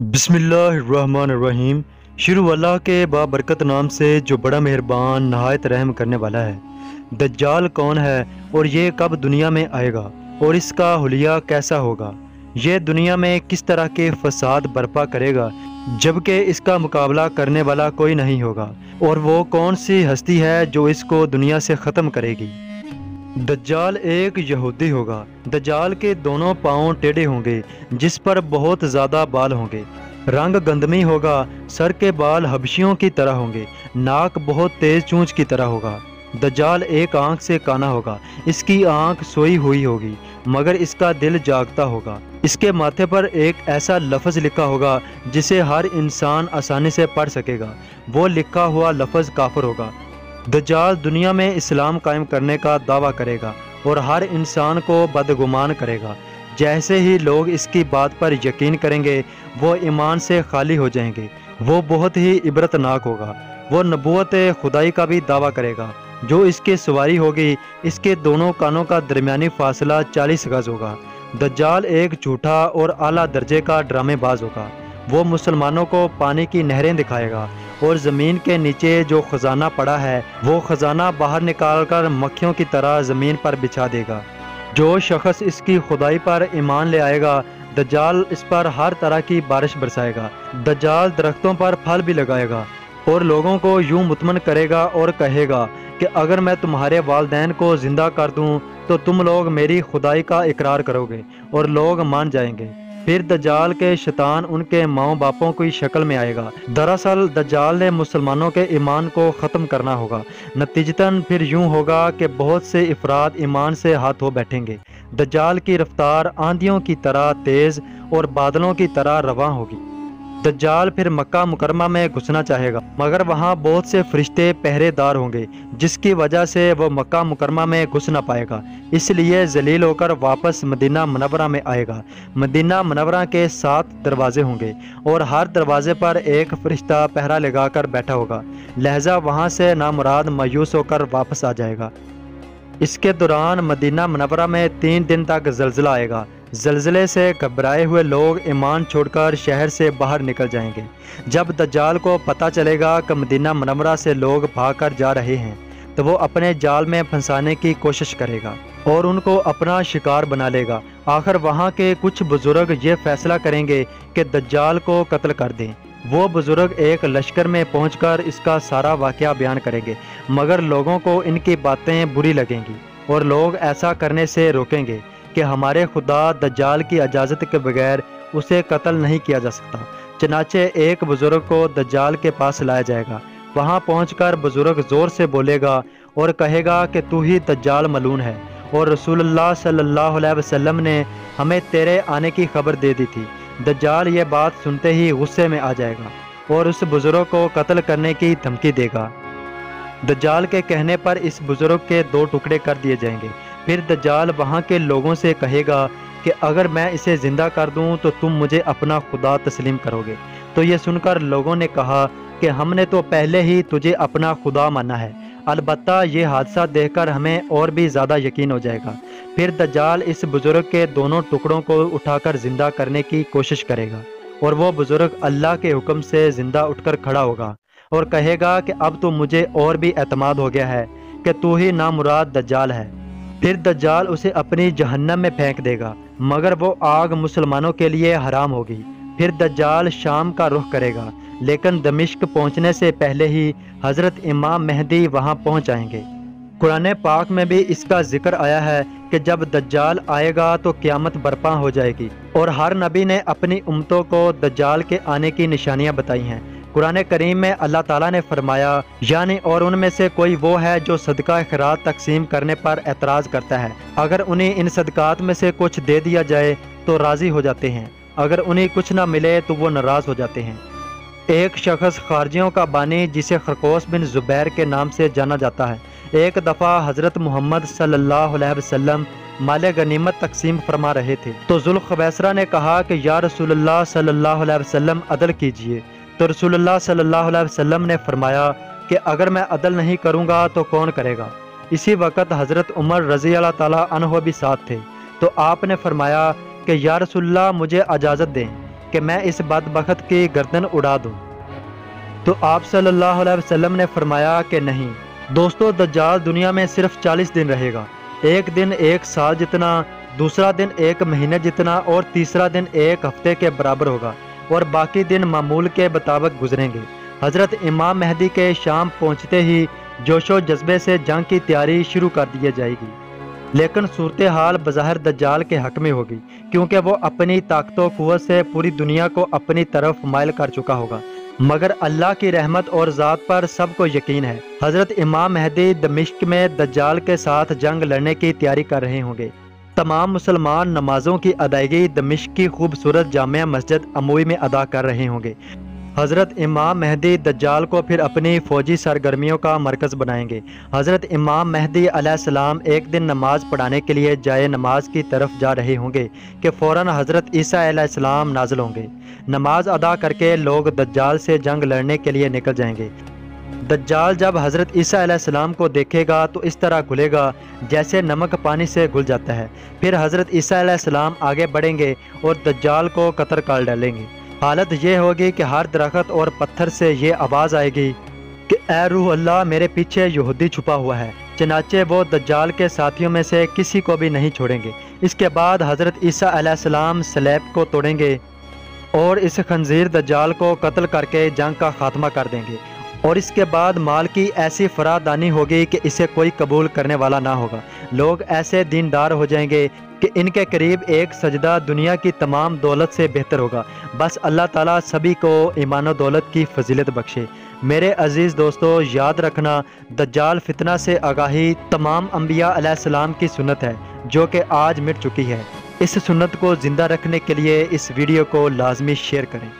बिस्मिल्लाहिर्रहमानिर्रहीम। शुरू अल्लाह के बाबरकत नाम से जो बड़ा मेहरबान, नहायत रहम करने वाला है। दज्जाल कौन है और ये कब दुनिया में आएगा और इसका हुलिया कैसा होगा? ये दुनिया में किस तरह के फसाद बर्पा करेगा, जबकि इसका मुकाबला करने वाला कोई नहीं होगा? और वो कौन सी हस्ती है जो इसको दुनिया से ख़त्म करेगी? दज्जाल एक यहूदी होगा। दज्जाल के दोनों पाँव टेढ़े होंगे, जिस पर बहुत ज़्यादा बाल होंगे। रंग गंदमी होगा, सर के बाल हबशियों की तरह होंगे, नाक बहुत तेज चूंच की तरह होगा। दज्जाल एक आँख से काना होगा, इसकी आँख सोई हुई होगी, मगर इसका दिल जागता होगा। इसके माथे पर एक ऐसा लफ्ज़ लिखा होगा, जिसे हर इंसान आसानी से पढ़ सकेगा। वो लिखा हुआ लफ्ज़ काफर होगा। दज्जाल दुनिया में इस्लाम कायम करने का दावा करेगा और हर इंसान को बदगुमान करेगा। जैसे ही लोग इसकी बात पर यकीन करेंगे, वो ईमान से खाली हो जाएँगे। वो बहुत ही इबरतनाक होगा। वो नबूत खुदाई का भी दावा करेगा। जो इसके सवारी होगी, इसके दोनों कानों का दरमियानी फासला चालीस गज होगा। दज्जाल एक झूठा और आला दर्जे का ड्रामेबाज होगा। वो मुसलमानों को पानी की नहरें दिखाएगा। और ज़मीन के नीचे जो ख़जाना पड़ा है, वो ख़जाना बाहर निकाल कर मक्खियों की तरह ज़मीन पर बिछा देगा। जो शख्स इसकी खुदाई पर ईमान ले आएगा, दज्जाल इस पर हर तरह की बारिश बरसाएगा, दज्जाल दरख्तों पर फल भी लगाएगा और लोगों को यूँ मुतमन करेगा और कहेगा कि अगर मैं तुम्हारे वालदेन को ज़िंदा कर दूँ तो तुम लोग मेरी खुदाई का इकरार करोगे और लोग मान जाएँगे। फिर दजाल के शैतान उनके माओ बापों की शक्ल में आएगा। दरअसल, दजाल ने मुसलमानों के ईमान को ख़त्म करना होगा। नतीजतन फिर यूँ होगा कि बहुत से अफराद ईमान से हाथ हो बैठेंगे। दजाल की रफ्तार आंधियों की तरह तेज़ और बादलों की तरह रवा होगी। दज्जाल फिर मक्का मुकरमा में घुसना चाहेगा। मगर वहाँ बहुत से फरिश्ते पहरेदार होंगे, जिसकी वजह से वह मक्का मुकरमा में घुस ना पाएगा। इसलिए जलील होकर वापस मदीना मनवरा में आएगा। मदीना मनवरा के सात दरवाजे होंगे और हर दरवाजे पर एक फरिश्ता पहरा लगाकर बैठा होगा। लहजा वहाँ से नामुराद मायूस होकर वापस आ जाएगा। इसके दौरान मदीना मनवरा में तीन दिन तक जल्जला आएगा। जल्जले से घबराए हुए लोग ईमान छोड़कर शहर से बाहर निकल जाएँगे। जब दज्जाल को पता चलेगा कि मदीना मनवरा से लोग भागकर जा रहे हैं तो वो अपने जाल में फंसाने की कोशिश करेगा और उनको अपना शिकार बना लेगा। आखिर वहाँ के कुछ बुज़ुर्ग ये फैसला करेंगे कि दज्जाल को कत्ल कर दें। वो बुज़ुर्ग एक लश्कर में पहुंचकर इसका सारा वाक़ बयान करेंगे, मगर लोगों को इनकी बातें बुरी लगेंगी और लोग ऐसा करने से रोकेंगे। कि हमारे खुदा दज्जाल की इजाज़त के बगैर उसे कत्ल नहीं किया जा सकता। चनाचे एक बुज़ुर्ग को दज्जाल के पास लाया जाएगा। वहाँ पहुँच बुज़ुर्ग ज़ोर से बोलेगा और कहेगा कि तू ही दज्जाल मलून है। और रसूलुल्लाह सल्लल्लाहु अलैहि वसल्लम ने हमें तेरे आने की खबर दे दी थी। दज्जाल ये बात सुनते ही गुस्से में आ जाएगा और उस बुज़ुर्ग को कत्ल करने की धमकी देगा। दज्जाल के कहने पर इस बुज़ुर्ग के दो टुकड़े कर दिए जाएँगे। फिर दज्जाल वहाँ के लोगों से कहेगा कि अगर मैं इसे ज़िंदा कर दूँ तो तुम मुझे अपना खुदा तस्लीम करोगे। तो ये सुनकर लोगों ने कहा कि हमने तो पहले ही तुझे अपना खुदा माना है। अलबत् ये हादसा देखकर हमें और भी ज़्यादा यकीन हो जाएगा। फिर दज्जाल इस बुज़ुर्ग के दोनों टुकड़ों को उठाकर ज़िंदा करने की कोशिश करेगा और वो बुज़ुर्ग अल्लाह के हुक्म से ज़िंदा उठकर खड़ा होगा और कहेगा कि अब तो मुझे और भी अतमाद हो गया है कि तू ही नामुराद दज्जाल है। फिर दज्जाल उसे अपनी जहन्नम में फेंक देगा, मगर वो आग मुसलमानों के लिए हराम होगी। फिर दज्जाल शाम का रुख करेगा, लेकिन दमिश्क पहुँचने से पहले ही हज़रत इमाम मेहदी वहाँ पहुँच जाएँगे कुरान पाक में भी इसका ज़िक्र आया है कि जब दज्जाल आएगा तो क़्यामत बर्पा हो जाएगी, और हर नबी ने अपनी उम्मतों को दज्जाल के आने की निशानियाँ बताई हैं। कुरान करीम में अल्लाह ताला ने फरमाया, यानी और उनमें से कोई वो है जो सदका खरात तकसीम करने पर एतराज़ करता है। अगर उन्हें इन सदकात में से कुछ दे दिया जाए तो राज़ी हो जाते हैं। अगर उन्हें कुछ ना मिले तो वो नाराज़ हो जाते हैं। एक शख्स खारजियों का बानी, जिसे खरकोश बिन ज़ुबैर के नाम से जाना जाता है। एक दफ़ा हज़रत मोहम्मद सल्लल्लाहु अलैहि माल गनीमत तकसीम फरमा रहे थे। तो जुल्खवैसरा ने कहा कि, या रसूलुल्लाह सल्लल्लाहु अदल कीजिए। तो रसूलुल्लाह सल्लल्लाहु अलैहि वसल्लम ने फरमाया कि अगर मैं अदल नहीं करूँगा तो कौन करेगा? इसी वक्त हज़रत उमर रज़ी अल्लाह तहो भी साथ थे। तो आपने फरमाया कि, या रसुल्ला मुझे इजाज़त दें कि मैं इस बदबख्त की गर्दन उड़ा दूँ। तो आप सल्लल्लाहु अलैहि वसल्लम ने फरमाया कि, नहीं, दोस्तों, दज्जाल दुनिया में सिर्फ़ 40 दिन रहेगा। एक दिन एक साल जितना, दूसरा दिन एक महीने जितना और तीसरा दिन एक हफ़्ते के बराबर होगा। और बाकी दिन मामूल के मुताबिक गुजरेंगे। हज़रत इमाम महदी के शाम पहुँचते ही जोशो जज्बे से जंग की तैयारी शुरू कर दी जाएगी। लेकिन सूरत हाल बज़ाहिर दज्जाल के हक में होगी, क्योंकि वो अपनी ताकतों कुत से पूरी दुनिया को अपनी तरफ़ मायल कर चुका होगा। मगर अल्लाह की रहमत और ज़ात पर सबको यकीन है। हज़रत इमाम महदी दमिश्क में दज्जाल के साथ जंग लड़ने की तैयारी कर रहे होंगे। तमाम मुसलमान नमाजों की अदायगी दमिश्क की खूबसूरत जामिया मस्जिद अमोई में अदा कर रहे होंगे। हज़रत इमाम महदी दज्जाल को फिर अपनी फ़ौजी सरगर्मियों का मरकज़ बनाएँगे। हज़रत इमाम महदी सलाम एक दिन नमाज़ पढ़ाने के लिए जाए नमाज़ की तरफ़ जा रहे होंगे कि फ़ौर हज़रत ईसा नाजल होंगे। नमाज़ अदा करके लोग दज्जाल से जंग लड़ने के लिए निकल जाएँगे। दज्जाल जब हज़रत ईसा को देखेगा तो इस तरह घुलेगा, जैसे नमक पानी से घुल जाता है। फिर हज़रत ईसा आगे बढ़ेंगे और दज्जाल को कतर काल डालेंगे। हालत यह होगी कि हर दरख्त और पत्थर से ये आवाज़ आएगी कि, ए रूह अल्लाह, मेरे पीछे यहूदी छुपा हुआ है। चनाचे वो दज्जाल के साथियों में से किसी को भी नहीं छोड़ेंगे। इसके बाद हज़रत ईसा सलाम स्लैब को तोड़ेंगे और इस खंजीर दज्जाल को कत्ल करके जंग का खात्मा कर देंगे। और इसके बाद माल की ऐसी फरादानी होगी कि इसे कोई कबूल करने वाला ना होगा। लोग ऐसे दीनदार हो जाएँगे कि इनके करीब एक सजदा दुनिया की तमाम दौलत से बेहतर होगा। बस अल्लाह ताला सभी को ईमान दौलत की फजीलत बख्शे। मेरे अज़ीज़ दोस्तों, याद रखना, दज्जाल फितना से आगाही तमाम अम्बिया की सुन्नत है, जो कि आज मिट चुकी है। इस सुन्नत को ज़िंदा रखने के लिए इस वीडियो को लाजमी शेयर करें।